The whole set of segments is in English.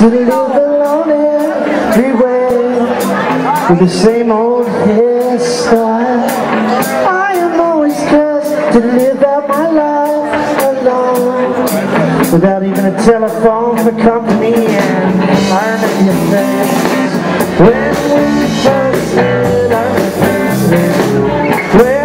to live alone everywhere with the same old hairstyle. I am always cursed to live out my life alone without even a telephone for company and I remember your face when we first met. I remember where we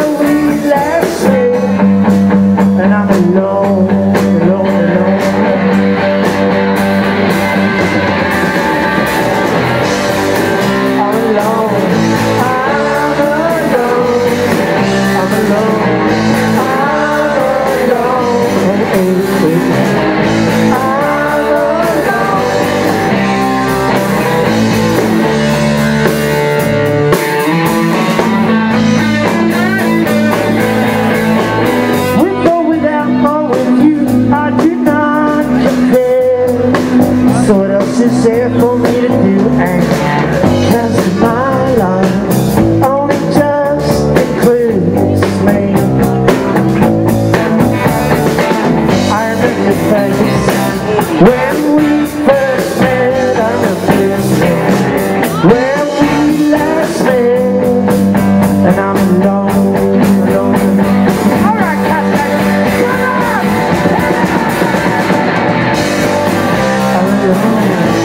is there for me to do? And cause my life only just includes me. I remember your face when we Yeah.